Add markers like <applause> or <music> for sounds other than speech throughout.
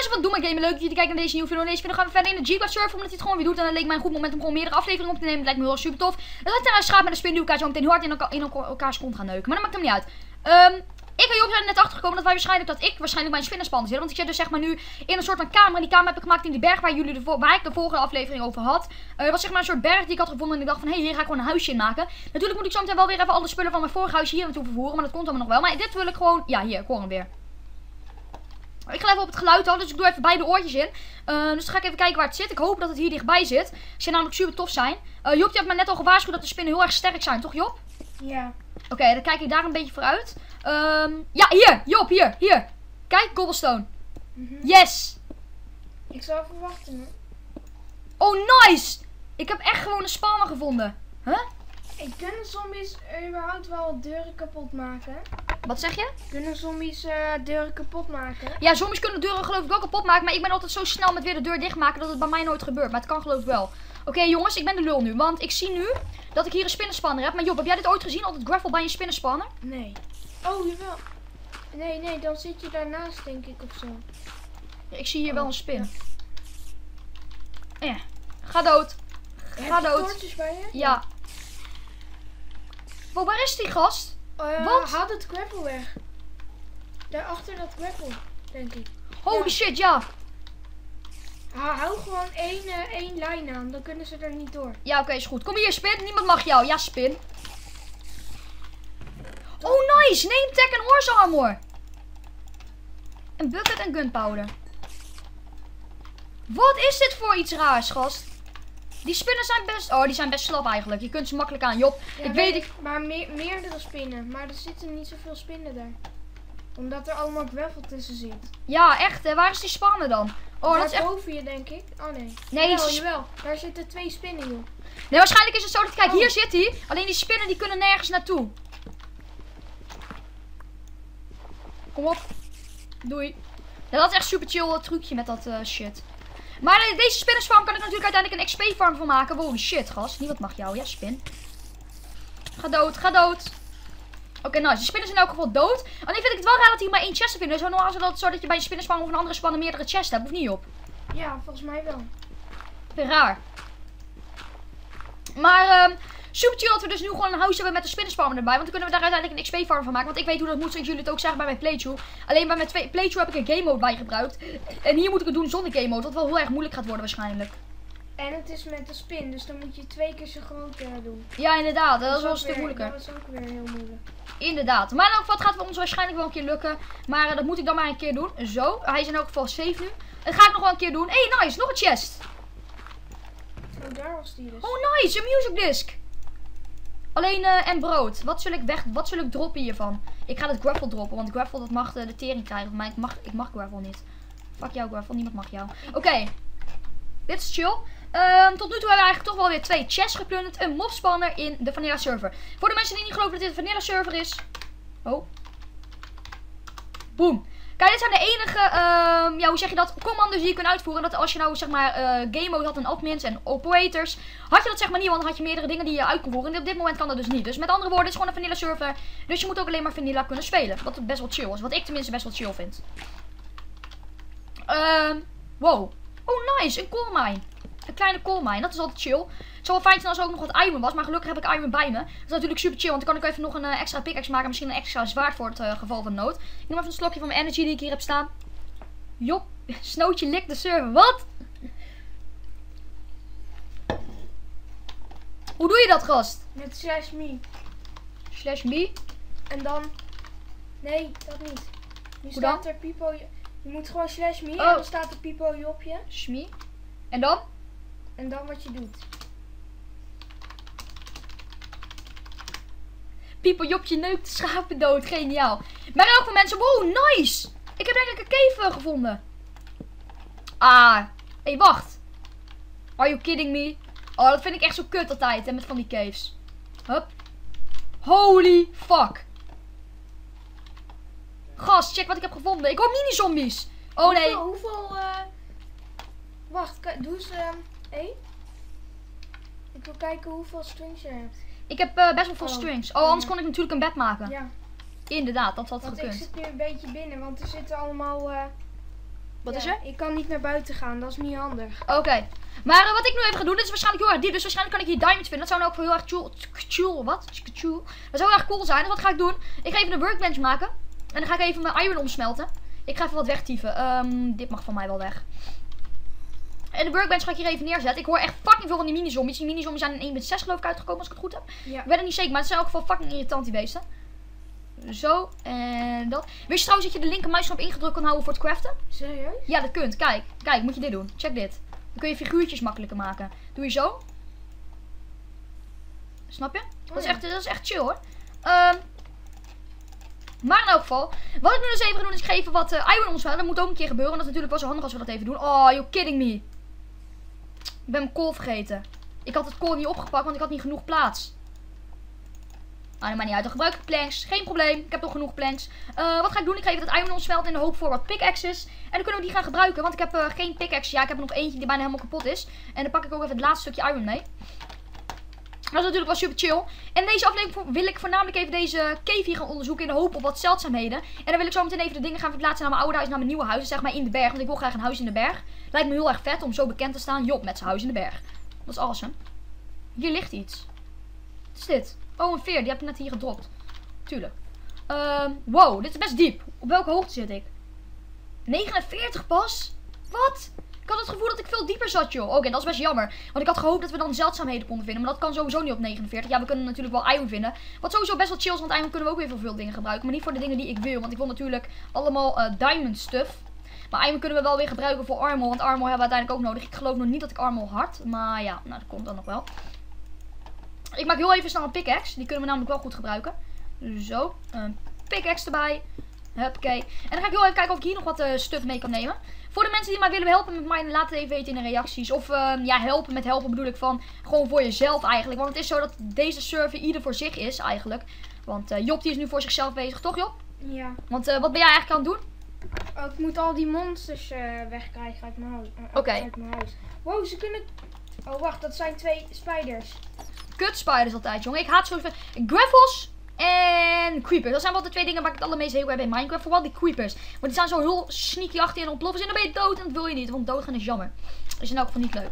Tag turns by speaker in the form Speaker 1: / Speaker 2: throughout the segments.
Speaker 1: mensen, wat doen mijn game? Leuk dat jullie kijken naar deze nieuwe video. Deze video gaan we verder in de G-Quad server, omdat hij het gewoon weer doet. En dat leek mij een goed moment om gewoon meerdere afleveringen op te nemen. Het lijkt me heel super tof. Dat ik trouwens schaap met een spin die elkaar zo meteen heel hard in, elkaar, in elkaar, elkaars kont gaan neuken. Maar dat maakt hem niet uit. Ehm, ik en Job zijn net achter gekomen dat wij waarschijnlijk dat ik waarschijnlijk mijn spinnenspan zit. Want ik zit dus zeg maar nu in een soort van kamer. En die kamer heb ik gemaakt in die berg waar, jullie de, waar ik de volgende aflevering over had. Eh, Het was zeg maar een soort berg die ik had gevonden. En ik dacht van hé, hey, hier ga ik gewoon een huisje in maken. Natuurlijk moet ik zo meteen wel weer even alle spullen van mijn vorige huisje hier naartoe vervoeren. Maar dat komt allemaal nog wel. Maar dit wil ik gewoon. Ja, hier, hem weer. Ik ga even op het geluid houden, dus ik doe even beide oortjes in. Eh, dus dan ga ik even kijken waar het zit. Ik hoop dat het hier dichtbij zit. Zou namelijk super tof zijn. Eh Job, je hebt me net al gewaarschuwd dat de spinnen heel erg sterk zijn, toch Job?
Speaker 2: Ja.
Speaker 1: Oké, dan kijk ik daar een beetje voor uit. Ehm, ja, hier, Job, hier, hier. Kijk, cobblestone.
Speaker 2: Mhm.
Speaker 1: Yes!
Speaker 2: Ik zal even wachten. hoor.
Speaker 1: Oh, nice! Ik heb echt gewoon een spawner gevonden. Huh?
Speaker 2: Ik kunnen zombies überhaupt wel deuren kapot maken?
Speaker 1: Wat zeg je?
Speaker 2: Kunnen zombies eh, deuren kapot maken?
Speaker 1: Ja, zombies kunnen deuren geloof ik wel kapot maken. Maar ik ben altijd zo snel met weer de deur dichtmaken dat het bij mij nooit gebeurt. Maar het kan geloof ik wel. Oké jongens, ik ben de lul nu. Want ik zie nu dat ik hier een spinnenspanner heb. Maar Job, heb jij dit ooit gezien? Altijd gravel bij een spinnenspanner?
Speaker 2: Nee. Oh, jawel. Nee, nee, dan zit je daarnaast denk ik of zo.
Speaker 1: Ja, ik zie hier wel een spin.
Speaker 2: Ja.
Speaker 1: Ja. Ga dood. Ga
Speaker 2: Heb je
Speaker 1: dood.
Speaker 2: bij je?
Speaker 1: Ja. Wow, waar is die gast?
Speaker 2: Eh,
Speaker 1: Wat?
Speaker 2: Haal het gravel weg. Daarachter dat gravel, denk ik.
Speaker 1: Holy
Speaker 2: Ja.
Speaker 1: shit, ja.
Speaker 2: Ha, hou gewoon één, eh, één lijn aan, dan kunnen ze er niet door.
Speaker 1: Ja, oké, is goed. Kom hier, spin. Niemand mag jou. Ja, spin. Oh, nice. Name tag en horse armor. Een bucket en gunpowder. Wat is dit voor iets raars, gast? Die spinnen zijn best... Oh, die zijn best slap eigenlijk. Je kunt ze makkelijk aan. Job,
Speaker 2: Ja,
Speaker 1: ik weet... Ik...
Speaker 2: Maar meer, meerdere spinnen, maar er zitten niet zoveel spinnen daar. Omdat er allemaal gravel tussen zit.
Speaker 1: Ja, echt. Hè? Waar is die spannen dan? Oh, dat is echt...
Speaker 2: boven je, denk ik. Oh nee.
Speaker 1: Nee,
Speaker 2: jawel, jawel. Daar zitten twee spinnen, joh.
Speaker 1: Nee, waarschijnlijk is het zo dat... Kijk,
Speaker 2: Oh.
Speaker 1: hier zit hij. Alleen die spinnen die kunnen nergens naartoe. Kom op. Doei. Ja, dat is echt super chill dat trucje met dat eh, shit. Maar eh, deze spinnensfarm kan ik natuurlijk uiteindelijk een XP-farm van maken. Holy shit, gast. Niemand mag jou. Ja, spin. Ga dood, ga dood. Oké, nice. Die spinnen zijn in elk geval dood. Alleen vind ik het wel raar dat hier maar één chest vinden. Want Normaal is het zo dat je bij een spinnensfarm of een andere spanner meerdere chests hebt. Of niet op?
Speaker 2: Ja, volgens mij wel.
Speaker 1: Vind raar. Maar ehm super chill dat we dus nu gewoon een huis hebben met een spinnensparm erbij. Want dan kunnen we daar uiteindelijk een XP-farm van maken. Want ik weet hoe dat moet, zoals jullie het ook zeggen bij mijn playthrough. Alleen bij mijn playthrough heb ik een game mode bij gebruikt. En hier moet ik het doen zonder game mode. Wat wel heel erg moeilijk gaat worden waarschijnlijk.
Speaker 2: En het is met de spin, dus dan moet je twee keer zo groot eh, doen.
Speaker 1: Ja, inderdaad. Dat is wel een stuk
Speaker 2: weer-
Speaker 1: moeilijker.
Speaker 2: Dat is ook weer heel moeilijk.
Speaker 1: Inderdaad. Maar in elk geval, het gaat ons waarschijnlijk wel een keer lukken. Maar eh, dat moet ik dan maar een keer doen. Zo. Hij is in elk geval safe nu. Dat ga ik nog wel een keer doen. hey, nice. Nog een chest.
Speaker 2: Oh, daar was die dus.
Speaker 1: Oh, nice. Een music disc. Alleen eh, en brood. Wat zul ik weg, wat zul ik droppen hiervan? Ik ga het gravel droppen, want gravel dat mag de, tering krijgen. Maar ik mag, ik mag gravel niet. Fuck jou gravel, niemand mag jou. Oké. Dit is chill. Ehm, tot nu toe hebben we eigenlijk toch wel weer twee chests geplunderd. Een mobspanner in de vanilla server. Voor de mensen die niet geloven dat dit een vanilla server is. Oh. Boom. Kijk, dit zijn de enige, ehm, ja, hoe zeg je dat, commando's die je kunt uitvoeren. Dat als je nou, zeg maar, eh, game mode had en admins en operators, had je dat zeg maar niet, want dan had je meerdere dingen die je uit kon voeren. En op dit moment kan dat dus niet. Dus met andere woorden, het is gewoon een vanilla server. Dus je moet ook alleen maar vanilla kunnen spelen. Wat best wel chill is. Wat ik tenminste best wel chill vind. Ehm, wow. Oh, nice. Een coal mine. Een kleine coal mine. Dat is altijd chill. Het zou wel fijn zijn als er ook nog wat iron was. Maar gelukkig heb ik iron bij me. Dat is natuurlijk super chill. Want dan kan ik even nog een eh, extra pickaxe maken. Misschien een extra zwaard voor het eh, geval van nood. Ik neem even een slokje van mijn energy die ik hier heb staan. Jop. <laughs> Snootje likt de server. Wat? Hoe doe je dat, gast?
Speaker 2: Met slash me.
Speaker 1: Slash me.
Speaker 2: En dan... Nee, dat niet. Nu staat er Pipo... Je moet gewoon slash me
Speaker 1: Oh.
Speaker 2: en dan staat er Pipo Jopje.
Speaker 1: Shmee. En dan?
Speaker 2: En dan wat je doet.
Speaker 1: Pieper Jopje neukt de schapen dood. Geniaal. Maar elk geval mensen. Wow, nice. Ik heb eigenlijk een cave eh, gevonden. Ah. Hé, hey, wacht. Are you kidding me? Oh, dat vind ik echt zo kut altijd. Hè, met van die caves. Hup. Holy fuck. Gast, check wat ik heb gevonden. Ik hoop mini-zombies. Oh nee.
Speaker 2: Hoeveel... hoeveel eh, Wacht, doe eens... ehm één. Ik wil kijken hoeveel strings je hebt.
Speaker 1: Ik heb eh, best wel veel
Speaker 2: Oh.
Speaker 1: strings. Oh, anders kon ik natuurlijk een bed maken.
Speaker 2: Ja,
Speaker 1: Inderdaad, dat had
Speaker 2: want ik
Speaker 1: gekund.
Speaker 2: zit nu een beetje binnen, want er zitten allemaal... eh,
Speaker 1: Wat is er?
Speaker 2: Ik kan niet naar buiten gaan, dat is niet handig.
Speaker 1: Oké. Maar eh, wat ik nu even ga doen, dit is waarschijnlijk heel erg diep. Dus waarschijnlijk kan ik hier diamonds vinden. Dat zou nou ook wel heel erg cool, cool wat? Cool. Dat zou heel erg cool zijn. Dus wat ga ik doen? Ik ga even een workbench maken. En dan ga ik even mijn iron omsmelten. Ik ga even wat wegtieven. Ehm, dit mag van mij wel weg. En de workbench ga ik hier even neerzetten. Ik hoor echt fucking veel van die mini-zombies. Die mini-zombies zijn in 1.6 geloof ik uitgekomen als ik het goed heb.
Speaker 2: Ja.
Speaker 1: Ik ben er niet zeker, maar het zijn in elk geval fucking irritant die beesten. Zo, en dat. Wist je trouwens dat je de linker muisknop ingedrukt kan houden voor het craften?
Speaker 2: Serieus?
Speaker 1: Ja, dat kunt. Kijk, kijk, moet je dit doen. Check dit. Dan kun je figuurtjes makkelijker maken. Doe je zo. Snap je? Dat is
Speaker 2: ja.
Speaker 1: echt, dat is echt chill hoor. Ehm, maar in elk geval, wat ik nu dus even ga doen is ik ga even wat eh, iron omsmelten. Dat moet ook een keer gebeuren. En dat is natuurlijk wel zo handig als we dat even doen. Oh, you're kidding me. Ik ben mijn kool vergeten. Ik had het kool niet opgepakt, want ik had niet genoeg plaats. Maar dat maakt niet uit. Dan gebruik ik planks. Geen probleem. Ik heb nog genoeg planks. Eh, wat ga ik doen? Ik ga even het iron omsmelten in de hoop voor wat pickaxes. En dan kunnen we die gaan gebruiken. Want ik heb eh, geen pickaxe. Ja, ik heb er nog eentje die bijna helemaal kapot is. En dan pak ik ook even het laatste stukje iron mee. Dat is natuurlijk wel super chill. En deze aflevering wil ik voornamelijk even deze cave hier gaan onderzoeken. In de hoop op wat zeldzaamheden. En dan wil ik zo meteen even de dingen gaan verplaatsen naar mijn oude huis. Naar mijn nieuwe huis. Zeg maar in de berg. Want ik wil graag een huis in de berg. Lijkt me heel erg vet om zo bekend te staan. Job met zijn huis in de berg. Dat is awesome. Hier ligt iets. Wat is dit? Oh, een veer. Die heb ik net hier gedropt. Tuurlijk. Ehm, wow, dit is best diep. Op welke hoogte zit ik? 49 pas? Wat? Ik had het gevoel dat ik veel dieper zat, joh. Oké, dat is best jammer. Want ik had gehoopt dat we dan zeldzaamheden konden vinden. Maar dat kan sowieso niet op 49. Ja, we kunnen natuurlijk wel iron vinden. Wat sowieso best wel chill is, want iron kunnen we ook weer voor veel dingen gebruiken. Maar niet voor de dingen die ik wil. Want ik wil natuurlijk allemaal eh, diamond stuff. Maar iron kunnen we wel weer gebruiken voor armor. Want armor hebben we uiteindelijk ook nodig. Ik geloof nog niet dat ik armor had. Maar ja, nou, dat komt dan nog wel. Ik maak heel even snel een pickaxe. Die kunnen we namelijk wel goed gebruiken. Zo, een pickaxe erbij. Huppakee. En dan ga ik heel even kijken of ik hier nog wat eh, stuff mee kan nemen. Voor de mensen die mij willen helpen met mij, laat het even weten in de reacties. Of ehm, ja, helpen met helpen bedoel ik van gewoon voor jezelf eigenlijk. Want het is zo dat deze server ieder voor zich is eigenlijk. Want eh, Job die is nu voor zichzelf bezig, toch Job?
Speaker 2: Ja.
Speaker 1: Want eh, wat ben jij eigenlijk aan het doen?
Speaker 2: Oh, ik moet al die monsters wegkrijgen uit mijn huis.
Speaker 1: Oké.
Speaker 2: Huis. Wow, ze kunnen... Oh, wacht, dat zijn twee spiders.
Speaker 1: Kut spiders altijd, jongen. Ik haat zo Graffles en creepers. Dat zijn wel de twee dingen waar ik het allermeest heel heb in Minecraft. Vooral die creepers. Want die staan zo heel sneaky achter je en ontploffen. En dan ben je dood en dat wil je niet. Want doodgaan is jammer. Dat is in elk geval niet leuk.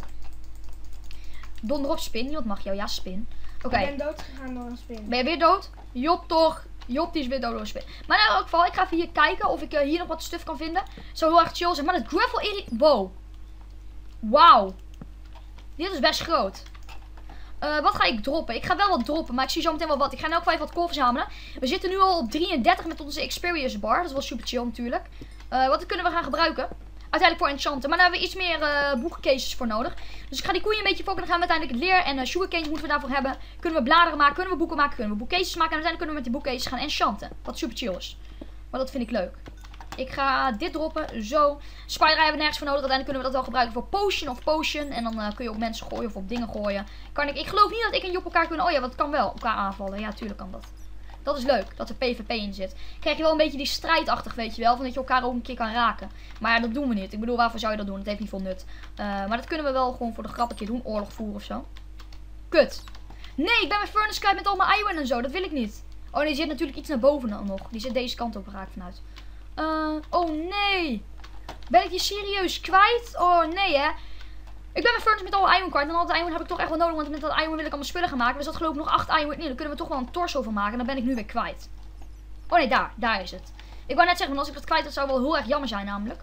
Speaker 1: Donder op spin. Wat mag jou? Ja, spin. Oké.
Speaker 2: Ik ben dood gegaan door een spin.
Speaker 1: Ben je weer dood? Job toch? Job die is weer dood door een spin. Maar in elk geval, ik ga even hier kijken of ik eh, hier nog wat stuff kan vinden. Zou heel erg chill zijn. Maar het gravel area... Wow. Wauw. Dit is best groot. Eh, wat ga ik droppen? Ik ga wel wat droppen, maar ik zie zo meteen wel wat. Ik ga in elk geval even wat kool verzamelen. We zitten nu al op 33 met onze experience bar. Dat is wel super chill natuurlijk. Eh, wat kunnen we gaan gebruiken? Uiteindelijk voor enchanten. Maar daar hebben we iets meer boekencases voor nodig. Dus ik ga die koeien een beetje fokken. Dan gaan we uiteindelijk leer en uh, sugarcanes moeten we daarvoor hebben. Kunnen we bladeren maken, kunnen we boeken maken, kunnen we boekcases maken. En uiteindelijk kunnen we met die boekcases gaan enchanten. Wat super chill is. Maar dat vind ik leuk. Ik ga dit droppen, zo. Spider hebben we nergens voor nodig. Uiteindelijk kunnen we dat wel gebruiken voor potion of potion. En dan eh, kun je op mensen gooien of op dingen gooien. Kan ik, ik geloof niet dat ik en Job elkaar kunnen... Oh ja, wat kan wel. Elkaar aanvallen. Ja, tuurlijk kan dat. Dat is leuk, dat er PvP in zit. Krijg je wel een beetje die strijdachtig, weet je wel. Van dat je elkaar ook een keer kan raken. Maar ja, dat doen we niet. Ik bedoel, waarvoor zou je dat doen? Het heeft niet veel nut. Uh, maar dat kunnen we wel gewoon voor de grap een keer doen. Oorlog voeren of zo. Kut. Nee, ik ben mijn furnace kwijt met al mijn iron en zo. Dat wil ik niet. Oh er zit natuurlijk iets naar boven dan nog. Die zit deze kant op, raak vanuit. Uh, oh nee. Ben ik die serieus kwijt? Oh nee hè. Ik ben mijn furnace met al iron kwijt. En al dat iron heb ik toch echt wel nodig. Want met dat iron wil ik allemaal spullen gaan maken. Dus dat geloof ik nog 8 iron. Nee, dan kunnen we toch wel een torso van maken. En dan ben ik nu weer kwijt. Oh nee, daar. Daar is het. Ik wou net zeggen, want als ik dat kwijt had, zou wel heel erg jammer zijn namelijk.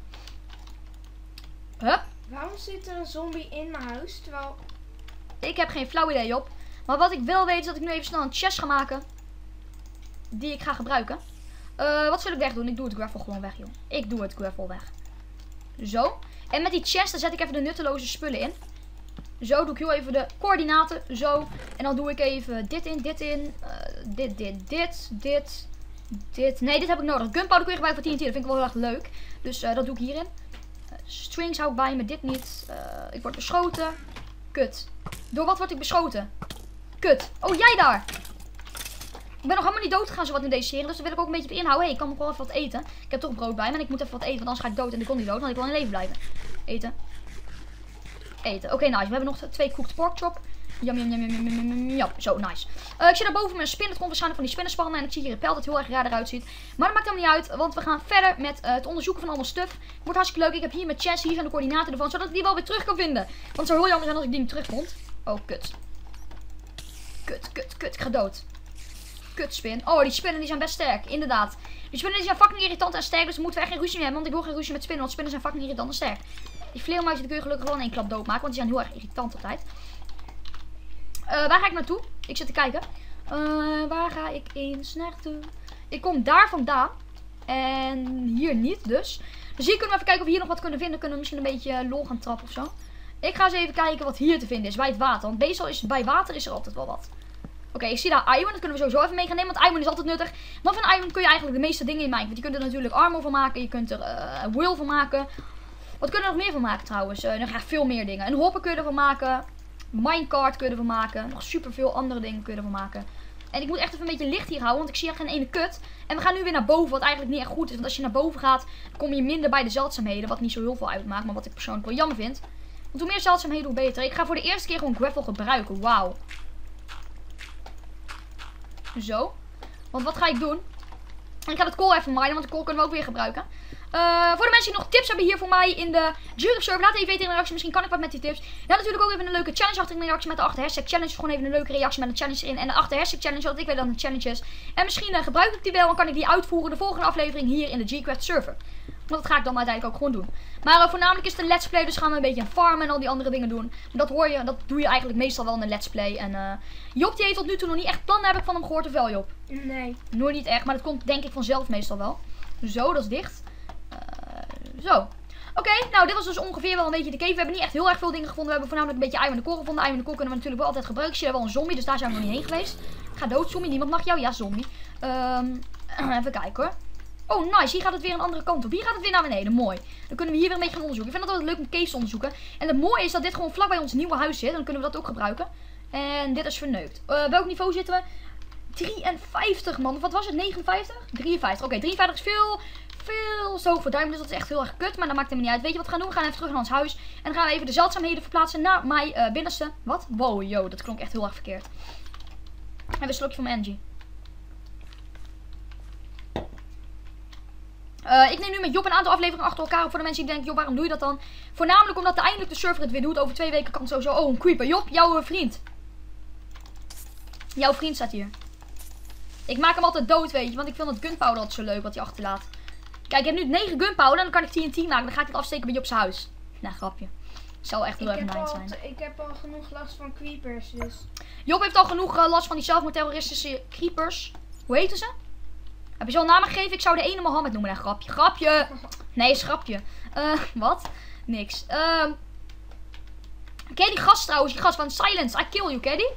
Speaker 1: Hup.
Speaker 2: Waarom zit er een zombie in mijn huis? Terwijl...
Speaker 1: Ik heb geen flauw idee op. Maar wat ik wel weet is dat ik nu even snel een chest ga maken. Die ik ga gebruiken. Uh, wat zul ik weg doen? Ik doe het gravel gewoon weg, joh. Ik doe het gravel weg. Zo. En met die chest, daar zet ik even de nutteloze spullen in. Zo doe ik heel even de coördinaten. Zo. En dan doe ik even dit in, dit in. Uh, dit, dit, dit, dit, dit. Nee, dit heb ik nodig. Gunpowder kun je gebruiken voor TNT. Dat vind ik wel heel erg leuk. Dus uh, dat doe ik hierin. strings hou ik bij me. Dit niet. ik word beschoten. Kut. Door wat word ik beschoten? Kut. Oh, jij daar. Ik ben nog helemaal niet dood gegaan zo wat in deze serie. Dus daar wil ik ook een beetje op inhouden. Hey, ik kan nog wel even wat eten. Ik heb toch brood bij me. En ik moet even wat eten. Want anders ga ik dood. En ik kon niet dood. Want ik wil in leven blijven. Eten. Eten. Oké, nice. We hebben nog twee cooked pork chop. Jam, jam, jam, jam, jam, jam. Zo, nice. Eh, ik zit daar boven een spin. Het komt waarschijnlijk van die spinnenspannen. En ik zie hier het pijl dat heel erg raar eruit ziet. Maar dat maakt helemaal niet uit. Want we gaan verder met eh, het onderzoeken van allemaal stuff. Wordt hartstikke leuk. Ik heb hier met Chess. Hier zijn de coördinaten ervan. Zodat ik die wel weer terug kan vinden. Want het zou heel jammer zijn als ik die niet terugvond. Oh, kut. Kut, kut, kut. Ik ga dood. Oh, die spinnen die zijn best sterk. Inderdaad. Die spinnen die zijn fucking irritant en sterk. Dus moeten we echt geen ruzie mee hebben. Want ik wil geen ruzie met spinnen. Want spinnen zijn fucking irritant en sterk. Die vleermuizen kun je gelukkig wel in één klap doodmaken. Want die zijn heel erg irritant altijd. Eh, waar ga ik naartoe? Ik zit te kijken. Eh, waar ga ik eens naartoe? Ik kom daar vandaan. En hier niet dus. Dus hier kunnen we even kijken of we hier nog wat kunnen vinden. Kunnen we misschien een beetje lol gaan trappen of zo. Ik ga eens even kijken wat hier te vinden is bij het water. Want meestal is bij water is er altijd wel wat. Oké, ik zie daar iron. Dat kunnen we sowieso even mee gaan nemen. Want iron is altijd nuttig. Maar van iron kun je eigenlijk de meeste dingen in maken. Want je kunt er natuurlijk armor van maken. Je kunt er uh, will van maken. Wat kunnen we nog meer van maken trouwens? Uh, nog echt veel meer dingen. Een hopper kun je ervan maken. Minecart kun je ervan maken. Nog superveel andere dingen kun je ervan maken. En ik moet echt even een beetje licht hier houden, want ik zie echt geen ene kut. En we gaan nu weer naar boven, wat eigenlijk niet echt goed is. Want als je naar boven gaat, kom je minder bij de zeldzaamheden. Wat niet zo heel veel uitmaakt, maar wat ik persoonlijk wel jammer vind. Want hoe meer zeldzaamheden, hoe beter. Ik ga voor de eerste keer gewoon gravel gebruiken. Wauw. Zo. Want wat ga ik doen? Ik ga het kool even minen, want de kool kunnen we ook weer gebruiken. Uh, voor de mensen die nog tips hebben hier voor mij in de YouTube server, laat even weten in de reactie. Misschien kan ik wat met die tips. Ja, natuurlijk ook even een leuke challenge achter in de reactie met de achter hashtag challenge. Gewoon even een leuke reactie met een challenge in. En de achter hashtag challenge, zodat ik weet dat een challenge is. En misschien uh, gebruik ik die wel en kan ik die uitvoeren de volgende aflevering hier in de G-Quest server. Want dat ga ik dan uiteindelijk ook gewoon doen. Maar uh, voornamelijk is het een let's play, dus gaan we een beetje farmen en al die andere dingen doen. Maar dat hoor je, dat doe je eigenlijk meestal wel in een let's play. En uh, Job die heeft tot nu toe nog niet echt plannen, heb ik van hem gehoord, of wel Job?
Speaker 2: Nee.
Speaker 1: Nooit niet echt, maar dat komt denk ik vanzelf meestal wel. Zo, dat is dicht. Zo. Oké, nou dit was dus ongeveer wel een beetje de cave. We hebben niet echt heel erg veel dingen gevonden. We hebben voornamelijk een beetje iron de kool gevonden. Iron de kool kunnen we natuurlijk wel altijd gebruiken. Ik zie wel een zombie, dus daar zijn we nog niet heen geweest. Ik ga dood, zombie. Niemand mag jou? Ja, zombie. Um, <clears throat> even kijken hoor. Oh, nice. Hier gaat het weer een andere kant op. Hier gaat het weer naar beneden. Mooi. Dan kunnen we hier weer een beetje gaan onderzoeken. Ik vind het altijd leuk om caves te onderzoeken. En het mooie is dat dit gewoon vlak bij ons nieuwe huis zit. Dan kunnen we dat ook gebruiken. En dit is verneukt. Uh, welk niveau zitten we? 53 man. Of wat was het? 59? 53. Oké, okay, 53 is veel veel zo voor. Dus dat is echt heel erg kut. Maar dat maakt helemaal niet uit. Weet je wat we gaan doen? We gaan even terug naar ons huis. En dan gaan we even de zeldzaamheden verplaatsen naar mijn uh, binnenste. Wat? Wow, yo. Dat klonk echt heel erg verkeerd. Even een slokje van Angie. Uh, ik neem nu met Job een aantal afleveringen achter elkaar op. Voor de mensen die denken, Job, waarom doe je dat dan? Voornamelijk omdat eindelijk de server het weer doet. Over twee weken kan het sowieso. Oh, een creeper. Job, jouw vriend. Jouw vriend staat hier. Ik maak hem altijd dood, weet je. Want ik vind dat gunpowder altijd zo leuk wat hij achterlaat. Kijk, ik heb nu 9 gunpowder en dan kan ik TNT maken. Dan ga ik het afsteken bij Job's huis. Nou, grapje. Zou echt heel erg nice zijn.
Speaker 2: Ik heb al genoeg last van creepers, dus...
Speaker 1: Job heeft al genoeg uh, last van die zelfmoordterroristische creepers. Hoe heten ze? Heb je ze al namen gegeven? Ik zou de ene Mohammed noemen. Nou, grapje. Grapje! Nee, schrapje. Uh, wat? Niks. Uh, ken je die gast trouwens? Die gast van Silence. I kill you, ken die?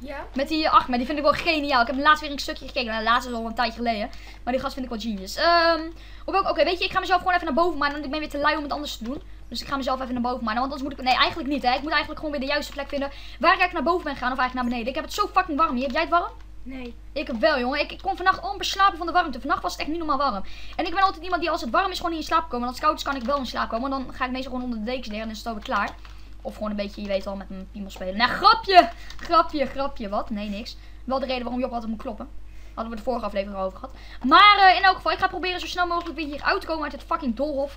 Speaker 2: Ja.
Speaker 1: Met die ach, maar die vind ik wel geniaal. Ik heb laatst weer een stukje gekeken. Nou, laatst is al een tijdje geleden. Maar die gast vind ik wel genius. Um, Oké, weet je, ik ga mezelf gewoon even naar boven maken. Want ik ben weer te lui om het anders te doen. Dus ik ga mezelf even naar boven maken. Want anders moet ik... Nee, eigenlijk niet, hè. Ik moet eigenlijk gewoon weer de juiste plek vinden. Waar ik naar boven ben gaan of eigenlijk naar beneden. Ik heb het zo fucking warm hier. Heb jij het warm?
Speaker 2: Nee.
Speaker 1: Ik heb wel, jongen. Ik, ik kon vannacht amper slapen van de warmte. Vannacht was het echt niet normaal warm. En ik ben altijd iemand die als het warm is gewoon niet in slaap komen. als het koud is kan ik wel in slaap komen. Dan ga ik meestal gewoon onder de dekens neer en dan is het klaar. Of gewoon een beetje, je weet al, met mijn piemel spelen. Nou, grapje! Grapje, grapje. Wat? Nee, niks. Wel de reden waarom Job altijd moet kloppen. Hadden we de vorige aflevering over gehad. Maar uh, in elk geval, ik ga proberen zo snel mogelijk weer hier uit te komen uit het fucking dolhof.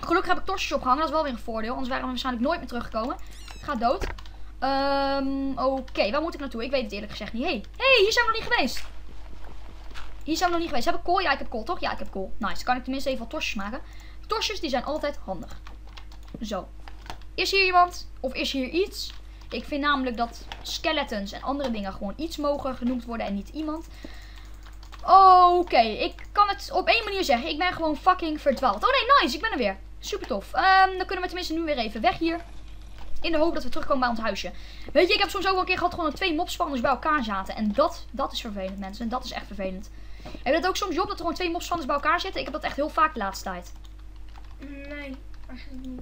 Speaker 1: Gelukkig heb ik torstjes opgehangen. Dat is wel weer een voordeel. Anders waren we waarschijnlijk nooit meer teruggekomen. Ga dood. Um, Oké, waar moet ik naartoe? Ik weet het eerlijk gezegd niet. Hé, hey. hey, hier zijn we nog niet geweest. Hier zijn we nog niet geweest. Heb ik kool? Ja, ik heb kool, toch? Ja, ik heb kool. Nice. Kan ik tenminste even wat torstjes maken. Torstjes, die zijn altijd handig. Zo. Is hier iemand? Of is hier iets? Ik vind namelijk dat skeletons en andere dingen gewoon iets mogen genoemd worden en niet iemand. Oké, ik kan het op één manier zeggen. Ik ben gewoon fucking verdwaald. Oh nee, nice. Ik ben er weer. Super tof. Um, dan kunnen we tenminste nu weer even weg hier. In de hoop dat we terugkomen bij ons huisje. Weet je, ik heb soms ook wel een keer gehad gewoon dat twee mopspanners bij elkaar zaten. En dat, dat is vervelend, mensen. En dat is echt vervelend. Heb je dat ook soms, Job, dat er gewoon twee mopspanners bij elkaar zitten? Ik heb dat echt heel vaak de laatste tijd.
Speaker 2: Nee.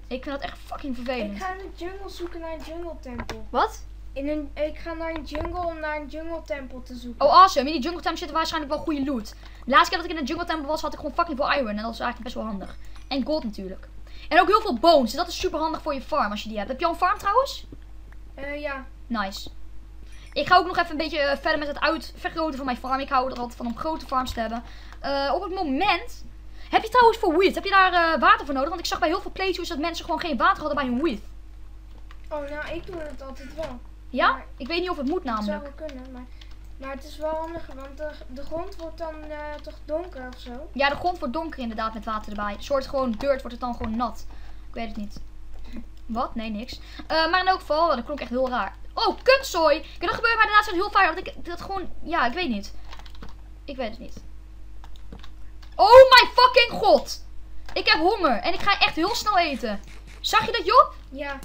Speaker 1: Ik vind dat echt fucking vervelend.
Speaker 2: Ik ga in de jungle zoeken naar een jungle tempel.
Speaker 1: Wat?
Speaker 2: In een, ik ga naar een jungle om naar een jungle tempel te zoeken.
Speaker 1: Oh, awesome. In die jungle tempel zit waarschijnlijk wel goede loot. De laatste keer dat ik in de jungle tempel was, had ik gewoon fucking veel iron. En dat is eigenlijk best wel handig. En gold natuurlijk. En ook heel veel bones. Dat is super handig voor je farm als je die hebt. Heb je al een farm trouwens?
Speaker 2: Uh, ja.
Speaker 1: Nice. Ik ga ook nog even een beetje eh, verder met het uitvergroten van mijn farm. Ik hou er altijd van om grote farms te hebben. Eh, op het moment... Heb je trouwens voor wheat, heb je daar eh, water voor nodig? Want ik zag bij heel veel playthroughs dat mensen gewoon geen water hadden bij hun wheat.
Speaker 2: Oh, nou, ik doe het altijd wel.
Speaker 1: Ja?
Speaker 2: Maar-
Speaker 1: Ik weet niet of het moet
Speaker 2: Het zou
Speaker 1: namelijk.
Speaker 2: wel kunnen, maar, maar het is wel handiger, want de, de grond wordt dan eh, toch donker of zo.
Speaker 1: Ja, de grond wordt donker inderdaad met water erbij. Een soort gewoon dirt wordt het dan gewoon nat. Ik weet het niet. Wat? Nee, niks. Eh, maar in elk geval, dat klonk echt heel raar. Oh, kutzooi! Dat gebeurt mij laatste tijd heel vaak. Dat ik dat gewoon, ja, ik weet niet. Ik weet het niet. Oh my fucking god! Ik heb honger en ik ga echt heel snel eten. Zag je dat, Job?
Speaker 2: Ja,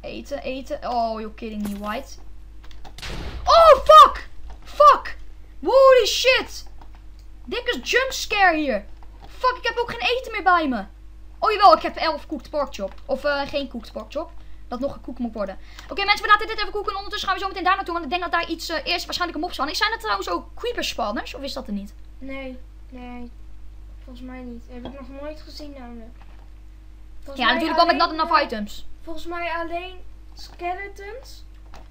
Speaker 1: Eten, eten. Oh, you're kidding me, White. Oh, fuck! Fuck! Holy shit! Dikke jumpscare hier. Fuck, ik heb ook geen eten meer bij me. Oh jawel, ik heb 11 cooked pork chop. Of eh, geen cooked pork chop. Dat nog gekookt moet worden. Oké mensen, we laten dit even koeken. En ondertussen gaan we zo meteen daar naartoe. Want ik denk dat daar iets eh, eerst waarschijnlijk een mob spannen. Zijn er trouwens ook creeper spanners? Of is dat er niet?
Speaker 2: nee, nee. Volgens mij niet. Heb ik nog nooit gezien namelijk. Volgens
Speaker 1: Ja, natuurlijk wel met not enough items.
Speaker 2: Volgens mij alleen skeletons,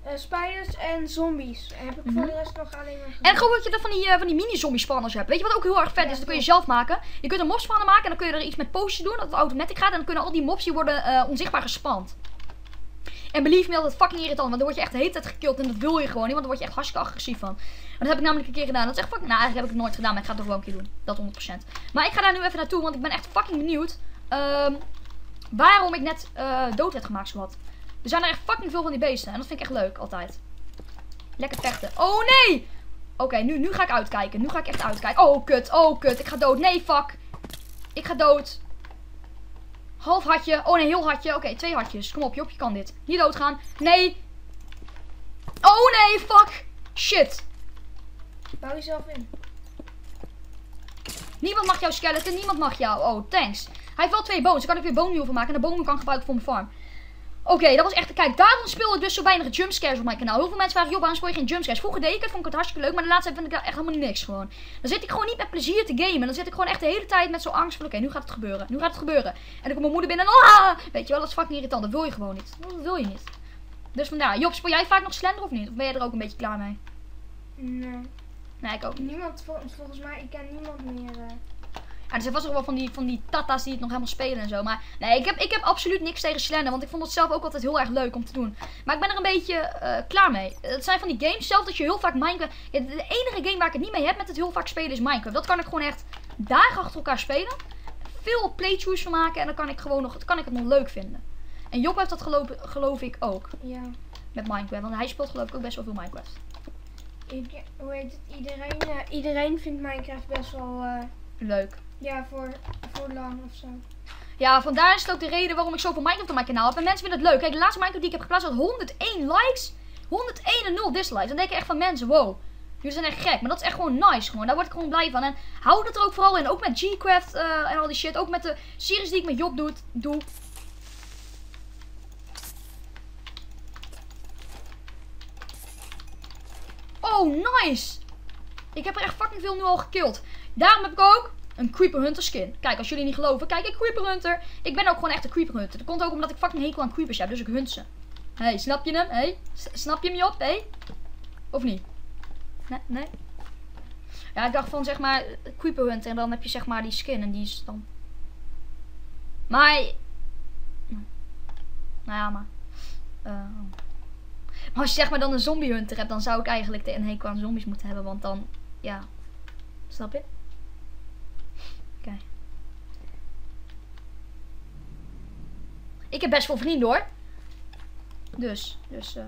Speaker 2: eh, spiders en zombies. Heb ik
Speaker 1: Mhm.
Speaker 2: voor de rest nog alleen maar gezien.
Speaker 1: En gewoon dat je dan van die, eh, van die mini-zombie spanners hebt. Weet je wat ook heel erg vet
Speaker 2: Ja,
Speaker 1: is? Dat kun je zelf maken. Je kunt een mob spannen maken en dan kun je er iets met potions doen. Dat het automatisch gaat. En dan kunnen al die mobs die worden eh, onzichtbaar gespand. En believe me, dat is fucking irritant. Want dan word je echt de hele tijd gekild. En dat wil je gewoon niet. Want dan word je echt hartstikke agressief van. En dat heb ik namelijk een keer gedaan. Dat is echt fucking... Nou, eigenlijk heb ik het nooit gedaan. Maar ik ga het toch wel een keer doen. Dat 100%. Maar ik ga daar nu even naartoe. Want ik ben echt fucking benieuwd. ehm, waarom ik net dood werd gemaakt zowat. Er zijn er echt fucking veel van die beesten. En dat vind ik echt leuk. Altijd. Lekker vechten. Oh nee! Oké, nu, nu ga ik uitkijken. Nu ga ik echt uitkijken. Oh, kut. Oh, kut. Ik ga dood. Nee, fuck. Ik ga dood. Half hartje. Oh nee, heel hartje. Oké, twee hartjes. Kom op, Job. Je kan dit. Niet doodgaan. Nee. Oh nee, fuck. Shit.
Speaker 2: Bouw jezelf in.
Speaker 1: Niemand mag jouw skeleton. Niemand mag jou. Oh, thanks. Hij heeft wel twee bones. Daar kan ik weer bone meal van maken. En de meal kan ik gebruiken voor mijn farm. Oké, dat was echt... Kijk, daarom speel ik dus zo weinig jumpscares op mijn kanaal. Heel veel mensen vragen, joh, waarom speel je geen jumpscares? Vroeger deed ik het, vond ik het hartstikke leuk. Maar de laatste tijd vind ik daar echt helemaal niks gewoon. Dan zit ik gewoon niet met plezier te gamen. Dan zit ik gewoon echt de hele tijd met zo'n angst van, oké, nu gaat het gebeuren. Nu gaat het gebeuren. En dan komt mijn moeder binnen en, ah! Weet je wel, dat is fucking irritant. Dat wil je gewoon niet. Dat wil je niet. Dus vandaar. Job, speel jij vaak nog Slender of niet? Of ben je er ook een beetje klaar mee?
Speaker 2: Nee.
Speaker 1: Nee, ik ook niet.
Speaker 2: Niemand, vol- volgens mij, ik ken niemand meer. eh.
Speaker 1: Ja, er zijn vast nog wel van die, van die tata's die het nog helemaal spelen en zo. Maar nee, ik heb, ik heb absoluut niks tegen Slender. Want ik vond het zelf ook altijd heel erg leuk om te doen. Maar ik ben er een beetje eh, klaar mee. Het zijn van die games, zelf dat je heel vaak Minecraft... Ja, de enige game waar ik het niet mee heb met het heel vaak spelen is Minecraft. Dat kan ik gewoon echt dagen achter elkaar spelen. Veel playthroughs van maken en dan kan ik, gewoon nog, kan ik het nog leuk vinden. En Job heeft dat geloof, geloof ik ook
Speaker 2: Ja.
Speaker 1: met Minecraft. Want hij speelt geloof ik ook best wel veel Minecraft.
Speaker 2: Ik, hoe heet het? Iedereen, eh, iedereen vindt Minecraft best wel, eh,
Speaker 1: Leuk.
Speaker 2: Ja, voor, voor lang of zo.
Speaker 1: Ja, vandaar is het ook de reden waarom ik zoveel Minecraft op mijn kanaal heb. En mensen vinden het leuk. Kijk, de laatste Minecraft die ik heb geplaatst had 101 likes. 101 en 0 dislikes. Dan denk ik echt van mensen, wow. Jullie zijn echt gek. Maar dat is echt gewoon nice. Gewoon. Daar word ik gewoon blij van. En hou het er ook vooral in. Ook met Gcraft eh en al die shit. Ook met de series die ik met Job doe. doe. Oh, nice. Ik heb er echt fucking veel nu al gekild. Daarom heb ik ook een Creeper Hunter skin. Kijk, als jullie niet geloven, kijk, ik Creeper Hunter. Ik ben ook gewoon echt een Creeper Hunter. Dat komt ook omdat ik fucking hekel aan creepers heb, dus ik hunt ze. Hé, hey, snap je hem? Hé? Hey? Snap je hem, Job? Hé? Hey? Of niet? Nee? Nee? Ja, ik dacht van, zeg maar, Creeper Hunter. En dan heb je, zeg maar, die skin. En die is dan... Maar... Nou ja, maar... eh, maar als je, zeg maar, dan een Zombie Hunter hebt, dan zou ik eigenlijk de hekel aan zombies moeten hebben. Want dan... Ja... Snap je? Oké. Ik heb best wel vrienden hoor. Dus, dus, eh,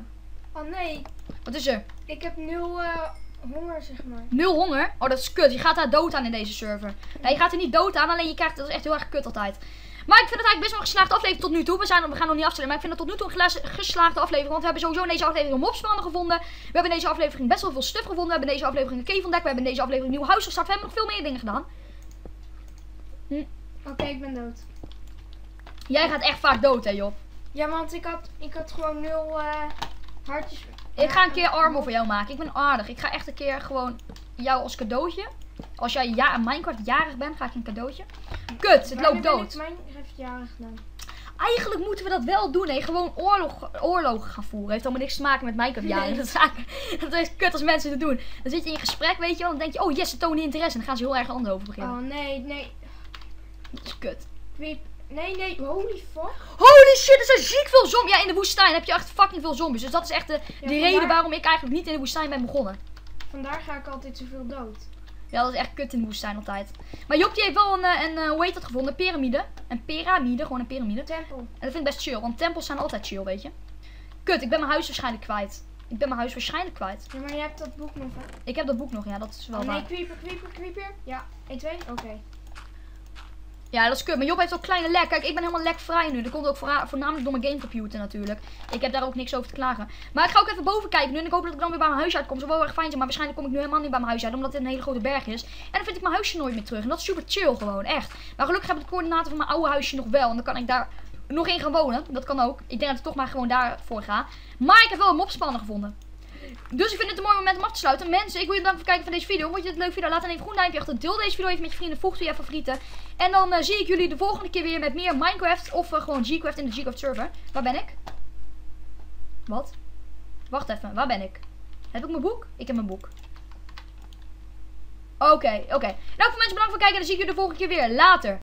Speaker 2: Oh nee,
Speaker 1: wat is er?
Speaker 2: ik heb nul eh, honger, zeg maar.
Speaker 1: Nul honger? Oh, dat is kut. Je gaat daar dood aan in deze server. Nee, je gaat er niet dood aan, alleen je krijgt, dat is echt heel erg kut altijd. Maar ik vind het eigenlijk best wel een geslaagde aflevering tot nu toe. We, zijn, we gaan nog niet afstellen, maar ik vind het tot nu toe een geslaagde aflevering. Want we hebben sowieso in deze aflevering een mobspannen gevonden. We hebben in deze aflevering best wel veel stuff gevonden. We hebben in deze aflevering een cave ontdekt. We hebben in deze aflevering een nieuw huis gestart. We hebben nog veel meer dingen gedaan.
Speaker 2: Oké, ik ben dood.
Speaker 1: Jij gaat echt vaak dood, hè Job.
Speaker 2: Ja, want ik had, ik had gewoon nul eh, hartjes.
Speaker 1: Ik ga een keer armor voor jou maken. Ik ben aardig. Ik ga echt een keer gewoon jou als cadeautje. Als jij ja, Minecraft jarig bent, ga ik een cadeautje. Kut, het loopt
Speaker 2: ben
Speaker 1: dood.
Speaker 2: ik Minecraft jarig dan?
Speaker 1: Eigenlijk moeten we dat wel doen. hè. Gewoon oorlog, oorlogen gaan voeren. Heeft allemaal niks te maken met Minecraft. Ja,
Speaker 2: Nee.
Speaker 1: dat, is <laughs> dat kut als mensen het doen. Dan zit je in gesprek, weet je wel. Dan denk je, oh yes, ze tonen interesse. En dan gaan ze heel erg anders over beginnen.
Speaker 2: Oh nee, nee.
Speaker 1: Dat is kut.
Speaker 2: Nee, nee. Holy fuck.
Speaker 1: Holy shit, er zijn ziek veel zombies. Ja, in de woestijn heb je echt fucking veel zombies. Dus dat is echt de, de reden waarom ik eigenlijk niet in de woestijn ben begonnen.
Speaker 2: Vandaar ga ik altijd zoveel dood.
Speaker 1: Ja, dat is echt kut in de woestijn altijd. Maar Job die heeft wel een, eh, een eh, hoe heet dat gevonden? Een piramide. Een piramide, gewoon een piramide.
Speaker 2: Tempel.
Speaker 1: En dat vind ik best chill, want tempels zijn altijd chill, weet je. Kut, ik ben mijn huis waarschijnlijk kwijt. Ik ben mijn huis waarschijnlijk kwijt.
Speaker 2: Ja, maar je hebt dat boek nog, hè?
Speaker 1: Ik heb dat boek nog, ja, dat is wel
Speaker 2: Oh, nee,
Speaker 1: waar.
Speaker 2: creeper, creeper, creeper. Ja, 1, 2, oké.
Speaker 1: Ja, dat is kut. Maar Job heeft ook kleine lek. Kijk, ik ben helemaal lekvrij nu. Dat komt ook voornamelijk door mijn gamecomputer natuurlijk. Ik heb daar ook niks over te klagen. Maar ik ga ook even boven kijken nu. En ik hoop dat ik dan weer bij mijn huis uitkom. Zou wel erg fijn zijn. Maar waarschijnlijk kom ik nu helemaal niet bij mijn huis uit. Omdat het een hele grote berg is. En dan vind ik mijn huisje nooit meer terug. En dat is super chill gewoon. Echt. Maar gelukkig heb ik de coördinaten van mijn oude huisje nog wel. En dan kan ik daar nog in gaan wonen. Dat kan ook. Ik denk dat ik toch maar gewoon daarvoor ga. Maar ik heb wel een mopspannen gevonden. Dus ik vind het een mooi moment om af te sluiten. Mensen, ik wil je bedanken voor het kijken van deze video. Vond je het een leuk video? Laat dan even een groen duimpje achter. Deel deze video even met je vrienden. Voeg toe je favorieten. En dan eh, zie ik jullie de volgende keer weer met meer Minecraft. Of eh, gewoon Gcraft in de Gcraft server. Waar ben ik? Wat? Wacht even, waar ben ik? Heb ik mijn boek? Ik heb mijn boek. Oké, oké. Nou, voor mensen bedankt voor het kijken. En dan zie ik jullie de volgende keer weer. Later.